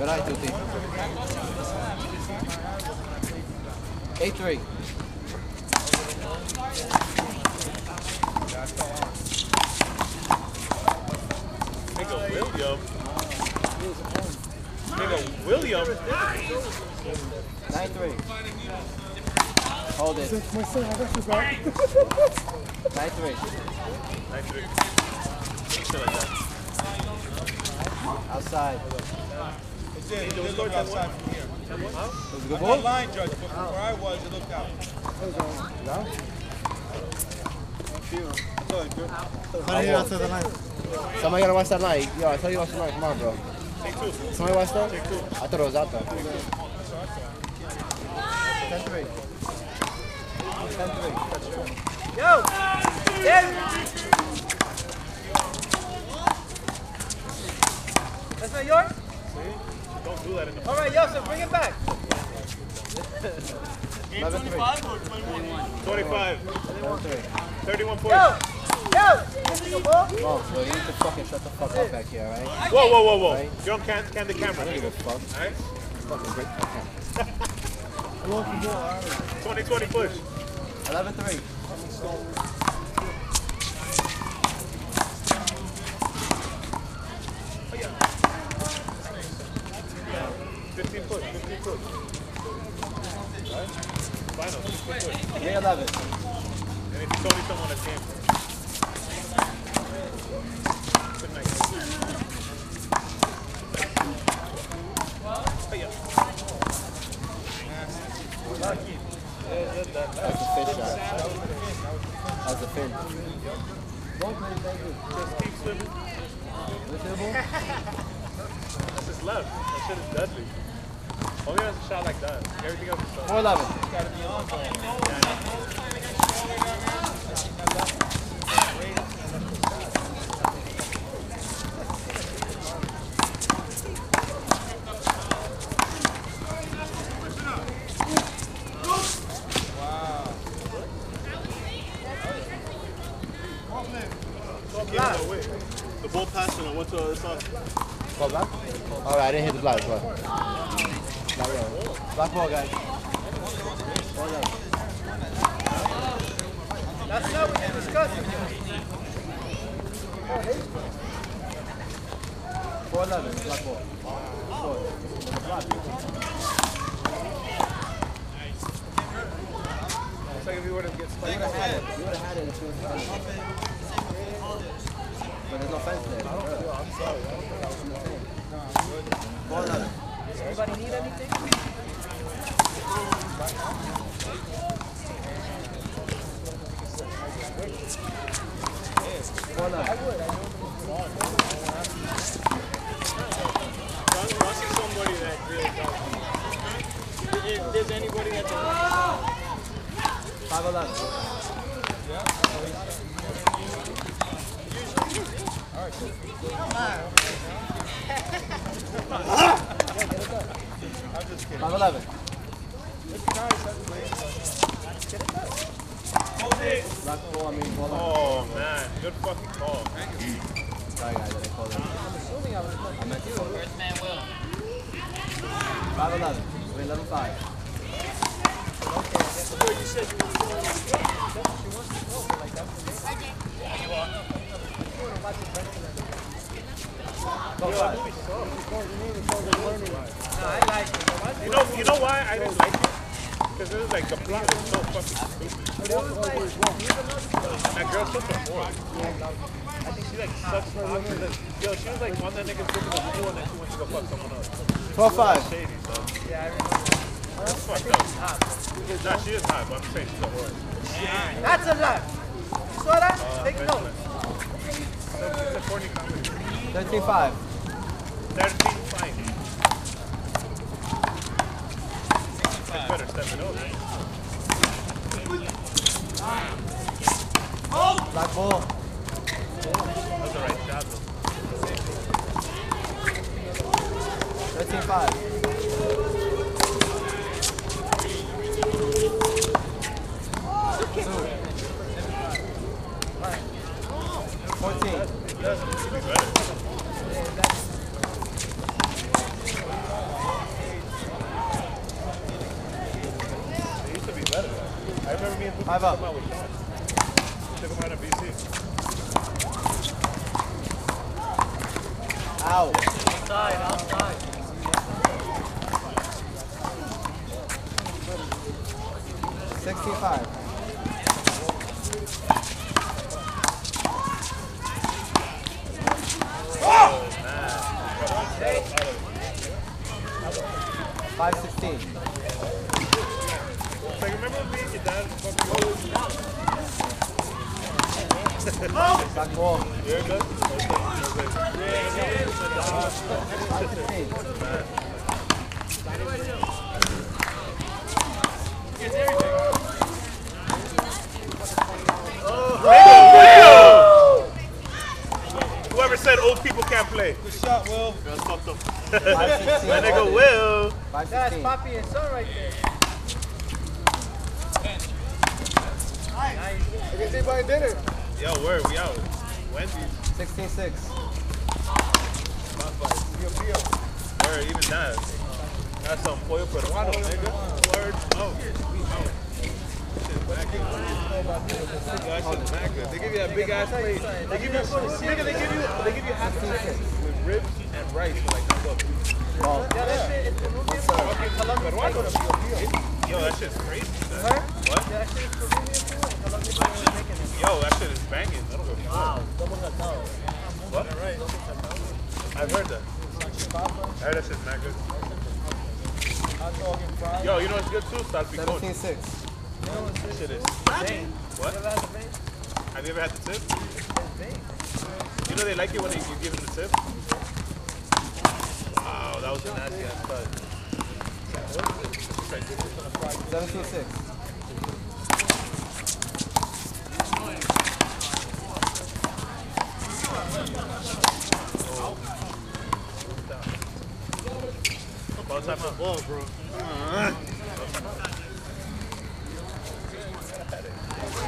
Good night, Tutti. 8-3. Nigga William. Nigga William. 9-3. Hold it. My son, I got you back. 9-3. Nine three. Shit. Outside. It's it. It did look outside from here. It was a good On ball? that line, Judge, but from where I was, it looked out. That's all good. Somebody gotta watch that line. Yo, I tell you watch the line. Come on, bro. Take two. Somebody watch that? I thought it was out there. 10-3. 10-3. Yo! Yes! That's not yours? Don't do that in the All right, yo, so bring it back. 11-3. 25. 11-3. 31 points. Yo! This is your ball? Oh, so you need to fucking shut the fuck up back here, alright? Whoa, whoa, whoa, whoa. Right. You don't can, can the camera, I don't give a fuck. Alright? Fucking break my camera. 20 20 push. 11-3. Fifteen push. Fifteen push. Right? Final. 15 push. Three 11. And if you told me someone that came. Good night. That's a fish shot. That's a fin. Just keep swimming. That's his left. That shit is deadly. Only has a shot like that. Everything else is so. 411. The ball on what's the? Ball black? All right, I didn't hit the black. But. Black ball. Black ball, guys. That's not what you're discussing. Four eleven. Black ball. Four. It's like if you were to get spiked. You would have had it. You would have had it but there's no fence there. Yeah, I'm sorry. Does everybody need anything? One up. I would. I'm watching somebody that really does. If there's anybody that's... 5'11. Five eleven. I mean, four eleven. Man, good fucking call. Sorry, guys, I. I meant to. You you know, you know why I didn't like it? Because it was like the plot was so fucking stupid. That girl took the board. I think she like sucks for women. Yo, she was like one that nigga took the school and then she went to go fuck someone else. 12 5. Yeah, I remember. That's fucked up. Nah, she is hot, but I'm saying she's a whore. That's enough. You saw that? Uh, Take notes. 35. 35. Better step it over. Black ball. Remember me and Bookie Five up. with Sean. Took him out at BC. Out. Outside, outside. Sixty-five. Five sixteen. Like, remember me and your dad fucking Back ball. You're good? Okay. Five fifteen. Whoever said old people can't play. Good shot, Will. That's fucked up. My nigga Will. Five That's sixteen. Papi and Son right there. Nice. I can see by dinner. Yo, where we out? Wendy's. Sixteen six. Where even that? That's some pollo peruano, nigga. Word. Oh. That shit's. They give you that big ass plate. They give you, nigga, they give you, they give you half a plate with ribs and rice for like ten bucks. Ball. Yeah, that shit is Peruvian food. Fucking peruano. Yo, that shit's crazy. son. Huh? What? Yeah, that shit is Peruvian food. and Colombian food is making it. Yo, that shit is banging. I don't give a fuck. What? I've heard that. I heard that shit's mad good. Yo, you know what's good too? Start picon. Seventeen six. That shit is. What? You ever had the vein? Have you ever had the tip? You know they like it when you give them the tip? Wow, that was a nasty ass cut. Seventeen six. Ball time out. Ball, bro.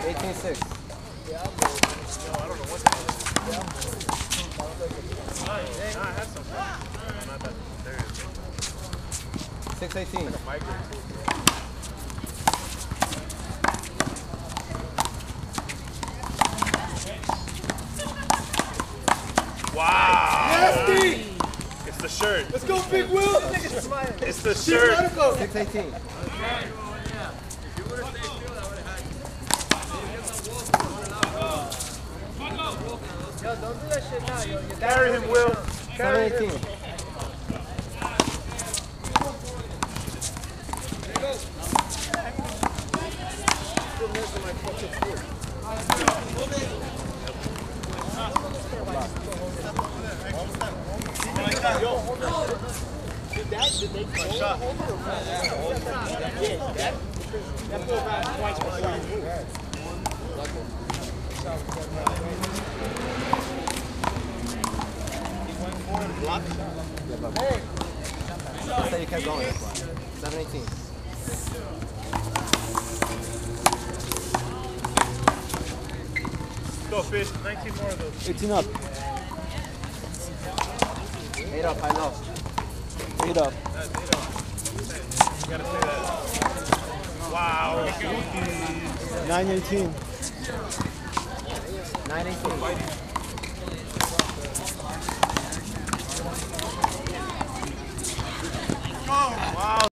Eighteen six. Nah, I had not that. There is. Six eighteen. Migrate. Wow. It's the shirt. Let's go, Big Will. It's the shirt. Six eighteen. Yo, don't do that shit now. Yo, Carry him, Will. Seven eighteen. That's how you kept going. Seven eighteen. Go, fish. 19 more of those. 18 up. Eight up, high low. Eight up. You gotta say that. Wow. 918. 918. Wow.